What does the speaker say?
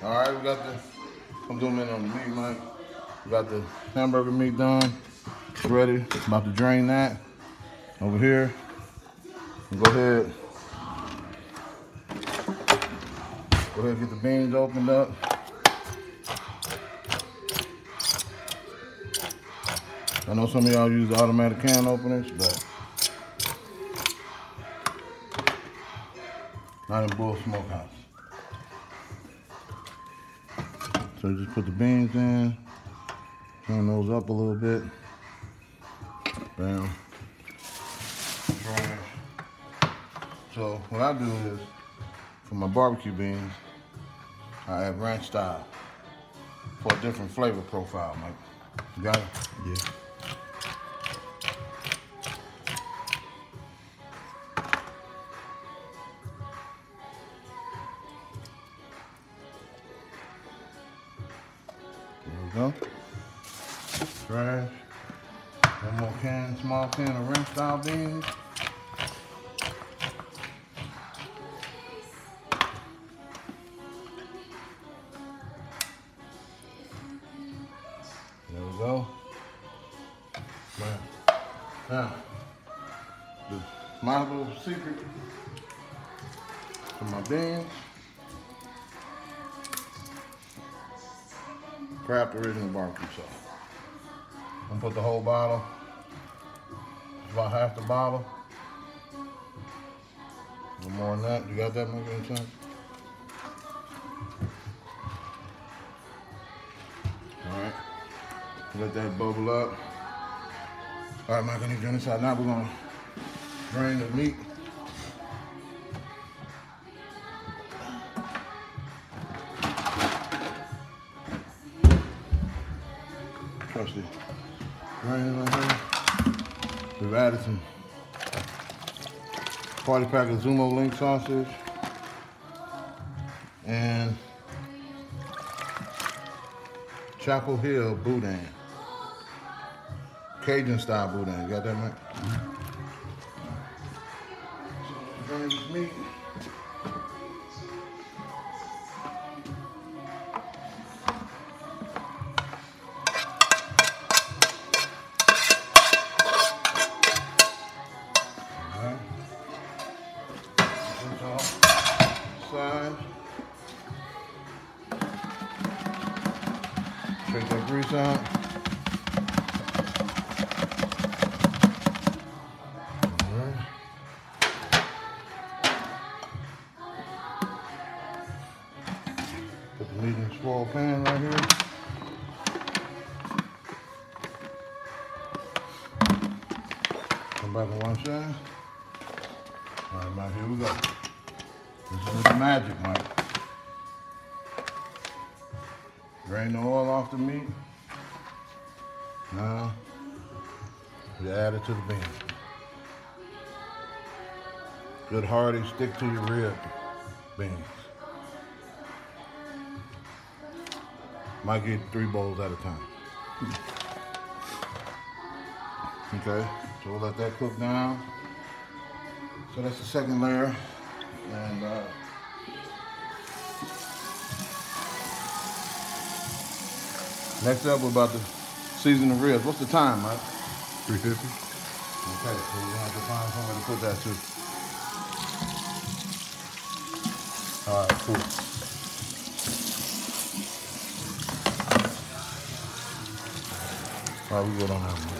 All right, we got the, I'm doing it on the meat, Mike. We got the hamburger meat done, ready. About to drain that over here. Go ahead. Go ahead get the beans opened up. I know some of y'all use automatic can openers, but not in Bull Smokehouse. So just put the beans in, turn those up a little bit. Bam. So what I do is, for my barbecue beans, I add ranch style for a different flavor profile, Mike. You got it? Yeah. Go. Trash. One more can, small can of ranch style beans. There we go. Now, now, the, my little secret for my beans. Kraft original barbecue sauce. I'm gonna put the whole bottle, about half the bottle. Little more than that. You got that, Mike? Inside? All right. Let that bubble up. All right, Mike, I need to drain this out. Now we're gonna drain the meat. Trust it. Drain it right here. We've added some party pack of Zummo link sausage and Chappell Hill boudin. Cajun style boudin. You got that, Mike? Mm-hmm. Drain this Side. Take that grease out. Put the in small pan right here. Come back and wash that. All right, Mike, here we go. This is the magic, Mike. Drain the oil off the meat. Now, we add it to the beans. Good hearty, stick to your rib beans. Might get three bowls at a time. Okay, so we'll let that cook down. So that's the second layer. And uh, next up, we're about to season the ribs. What's the time, Mike? 350. Okay, so we're gonna have to find somewhere to put that too. All right, cool. All right, we good on that one.